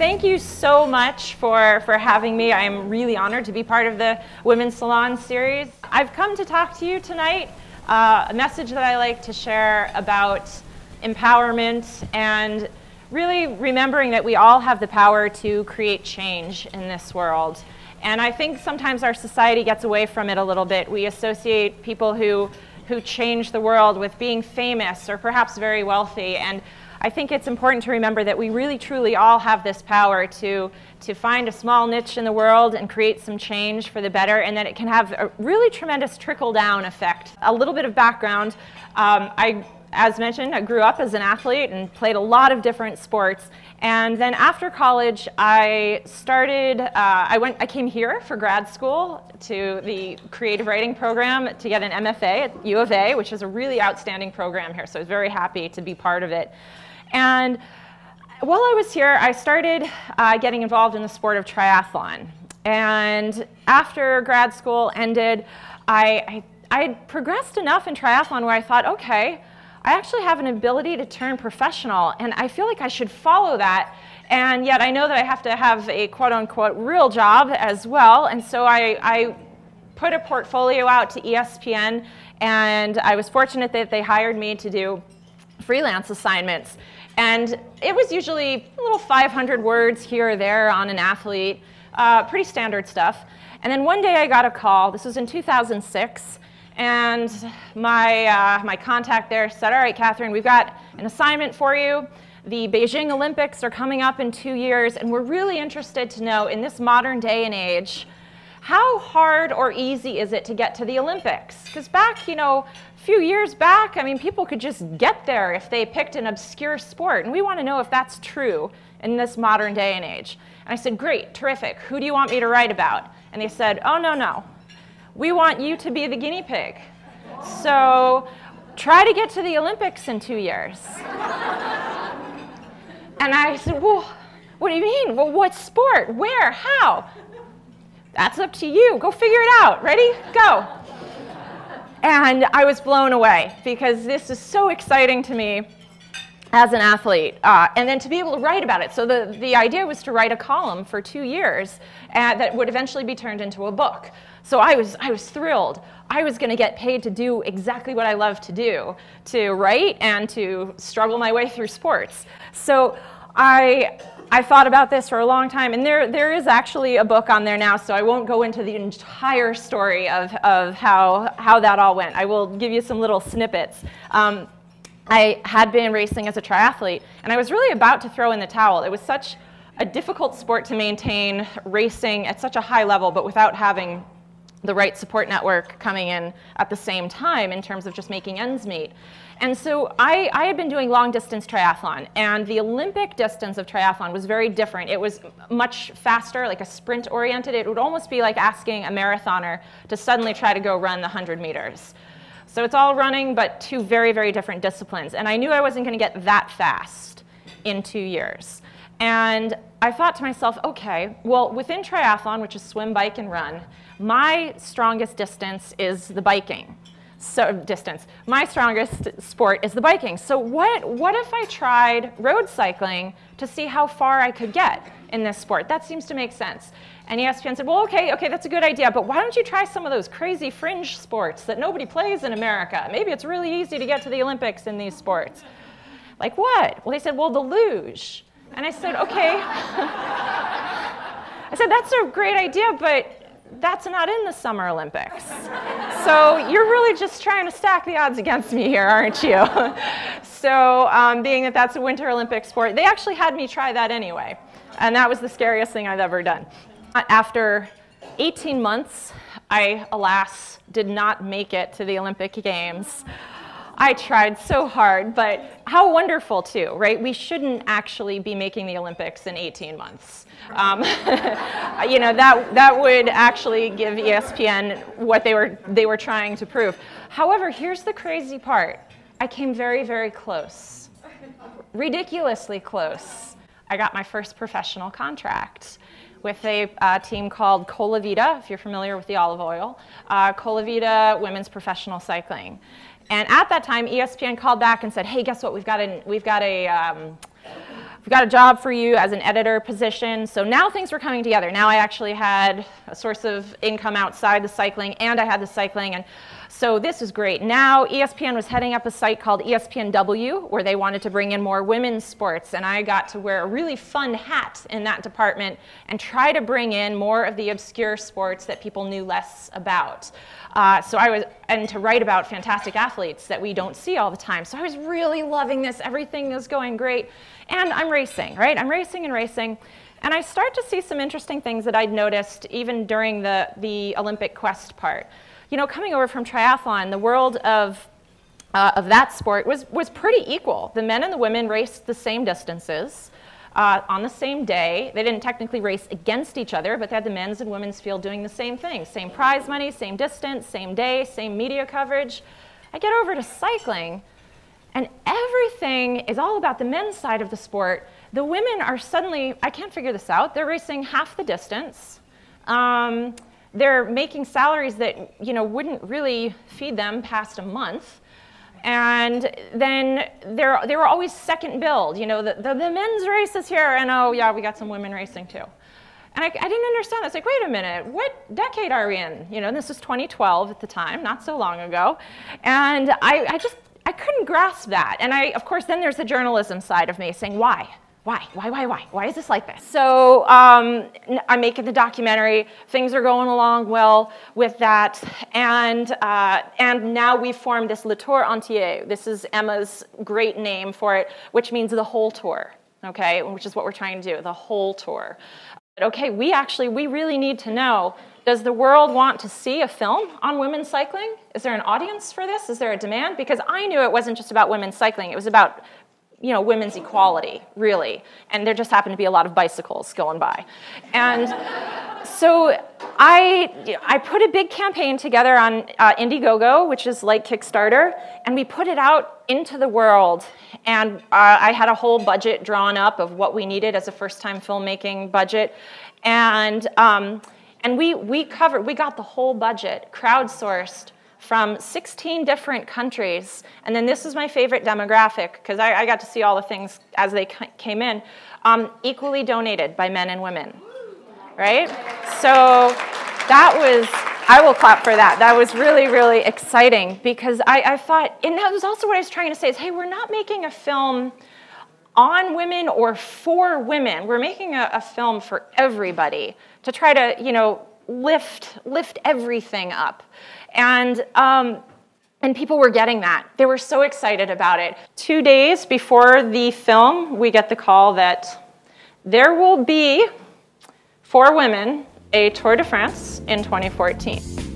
Thank you so much for, for having me. I am really honored to be part of the Women's Salon series. I've come to talk to you tonight, uh, a message that I like to share about empowerment and really remembering that we all have the power to create change in this world. And I think sometimes our society gets away from it a little bit. We associate people who, who change the world with being famous or perhaps very wealthy. And I think it's important to remember that we really truly all have this power to, to find a small niche in the world and create some change for the better, and that it can have a really tremendous trickle down effect. A little bit of background um, I, as mentioned, I grew up as an athlete and played a lot of different sports. And then after college, I started, uh, I, went, I came here for grad school to the creative writing program to get an MFA at U of A, which is a really outstanding program here. So I was very happy to be part of it. And while I was here, I started uh, getting involved in the sport of triathlon. And after grad school ended, I, I, I had progressed enough in triathlon where I thought, okay, I actually have an ability to turn professional, and I feel like I should follow that. And yet I know that I have to have a quote unquote real job as well. And so I, I put a portfolio out to ESPN, and I was fortunate that they hired me to do freelance assignments. And it was usually a little 500 words here or there on an athlete, uh, pretty standard stuff. And then one day I got a call, this was in 2006, and my, uh, my contact there said, all right, Kathryn, we've got an assignment for you. The Beijing Olympics are coming up in two years, and we're really interested to know, in this modern day and age, how hard or easy is it to get to the Olympics? Because back, you know, a few years back, I mean, people could just get there if they picked an obscure sport. And we want to know if that's true in this modern day and age. And I said, Great, terrific. Who do you want me to write about? And they said, Oh, no, no. We want you to be the guinea pig. So try to get to the Olympics in two years. and I said, Well, what do you mean? Well, what sport? Where? How? That's up to you. Go figure it out. Ready? Go. And I was blown away because this is so exciting to me as an athlete. Uh, and then to be able to write about it. So the, the idea was to write a column for two years uh, that would eventually be turned into a book. So I was, I was thrilled. I was going to get paid to do exactly what I love to do, to write and to struggle my way through sports. So I I thought about this for a long time, and there, there is actually a book on there now, so I won't go into the entire story of, of how, how that all went. I will give you some little snippets. Um, I had been racing as a triathlete, and I was really about to throw in the towel. It was such a difficult sport to maintain racing at such a high level, but without having the right support network coming in at the same time in terms of just making ends meet. And so I, I had been doing long distance triathlon, and the Olympic distance of triathlon was very different. It was much faster, like a sprint oriented. It would almost be like asking a marathoner to suddenly try to go run the 100 meters. So it's all running, but two very, very different disciplines. And I knew I wasn't going to get that fast in two years. And I thought to myself, okay, well, within triathlon, which is swim, bike, and run, my strongest distance is the biking so distance. My strongest sport is the biking. So what, what if I tried road cycling to see how far I could get in this sport? That seems to make sense. And ESPN said, well, okay, okay, that's a good idea, but why don't you try some of those crazy fringe sports that nobody plays in America? Maybe it's really easy to get to the Olympics in these sports. Like what? Well, they said, well, the luge. And I said, okay. I said, that's a great idea, but that's not in the Summer Olympics. so you're really just trying to stack the odds against me here, aren't you? so um, being that that's a Winter Olympic sport, they actually had me try that anyway. And that was the scariest thing I've ever done. After 18 months, I, alas, did not make it to the Olympic Games. I tried so hard, but how wonderful too, right? We shouldn't actually be making the Olympics in 18 months. Um, you know, that, that would actually give ESPN what they were, they were trying to prove. However, here's the crazy part. I came very, very close, ridiculously close. I got my first professional contract with a uh, team called Colavita, if you're familiar with the olive oil, uh, Colavita Women's Professional Cycling. And at that time, ESPN called back and said, hey, guess what? We've got, an, we've got a, um, we've got a job for you as an editor position. So now things were coming together. Now I actually had a source of income outside the cycling and I had the cycling. And so this is great. Now ESPN was heading up a site called ESPNW where they wanted to bring in more women's sports. And I got to wear a really fun hat in that department and try to bring in more of the obscure sports that people knew less about. Uh, so I was, and to write about fantastic athletes that we don't see all the time. So I was really loving this. Everything is going great. And I'm racing, right? I'm racing and racing. And I start to see some interesting things that I'd noticed even during the, the Olympic quest part. You know, coming over from triathlon, the world of, uh, of that sport was, was pretty equal. The men and the women raced the same distances uh, on the same day. They didn't technically race against each other, but they had the men's and women's field doing the same thing. Same prize money, same distance, same day, same media coverage. I get over to cycling, and everything is all about the men's side of the sport. The women are suddenly, I can't figure this out, they're racing half the distance. Um, they're making salaries that you know wouldn't really feed them past a month. And then they're, they were always second build. You know, the, the, the men's race is here, and oh, yeah, we got some women racing too. And I, I, didn't understand. Was like, wait a minute, what decade are we in? You know, this was 2012 at the time, not so long ago. And I, I just, I couldn't grasp that. And I, of course, then there's the journalism side of me saying, why? Why? Why, why, why? Why is this like this? So um, I'm making the documentary. Things are going along well with that. And, uh, and now we've formed this Le Tour Entier. This is Emma's great name for it, which means the whole tour, okay? Which is what we're trying to do, the whole tour. But okay, we actually, we really need to know, does the world want to see a film on women's cycling? Is there an audience for this? Is there a demand? Because I knew it wasn't just about women's cycling. It was about you know, women's equality, really. And there just happened to be a lot of bicycles going by. And so I, I put a big campaign together on uh, Indiegogo, which is like Kickstarter, and we put it out into the world. And uh, I had a whole budget drawn up of what we needed as a first-time filmmaking budget. And, um, and we, we covered, we got the whole budget, crowdsourced, from 16 different countries. And then this is my favorite demographic, because I, I, got to see all the things as they came in, um, equally donated by men and women, right? So that was, I will clap for that. That was really, really exciting, because I, I thought, and that was also what I was trying to say, is, hey, we're not making a film on women or for women. We're making a, a film for everybody to try to, you know, lift, lift everything up. And, um, and people were getting that. They were so excited about it. Two days before the film, we get the call that there will be, for women, a Tour de France in 2014.